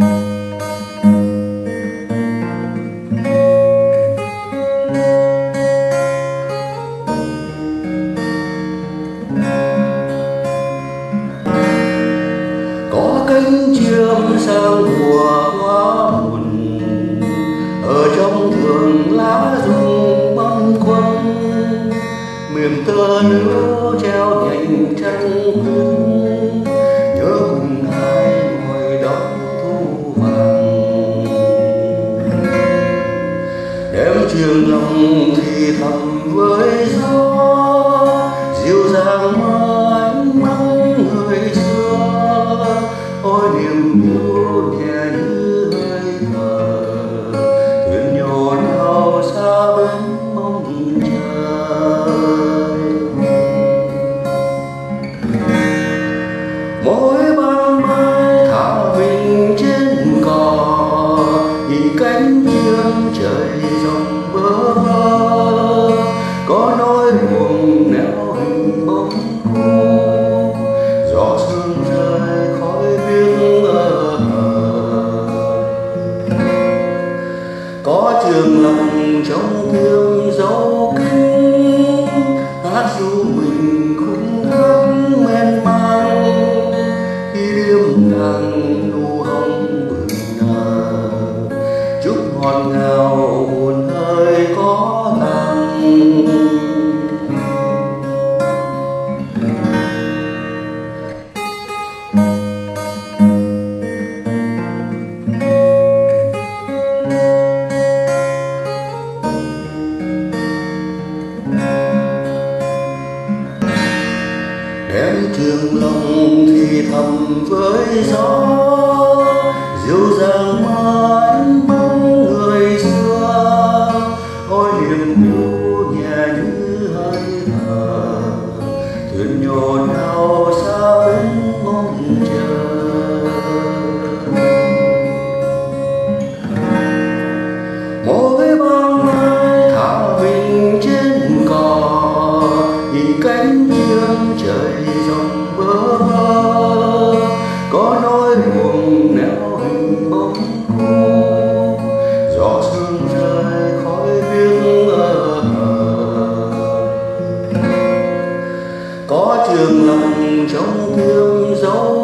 có cánh chim sang mùa hoa buồn ở trong vườn lá rụng băng khoăn mềm tơ nữ treo nhành trăng khuyên lòng thì thầm với gió, dịu dàng mơ ánh mắt người xưa. Ôi niềm yêu nhẹ như hơi thở, thuyền nhỏ nào xa bến mong chờ. Mỗi ban mai thả mình trên cỏ nhìn cánh chim trời lòng dấu kính hát ru mình khung hát men mang khi đêm nàng thương lòng thì thầm với gió. Dịu dàng mãi bóng người xưa. Ôi niềm yêu nhẹ như hơi thở thuyền nhỏ nào xa bến mong chờ. Mỗi ban mai thả mình trên cỏ. Nhìn cánh chim trời đường lòng trong thương dấu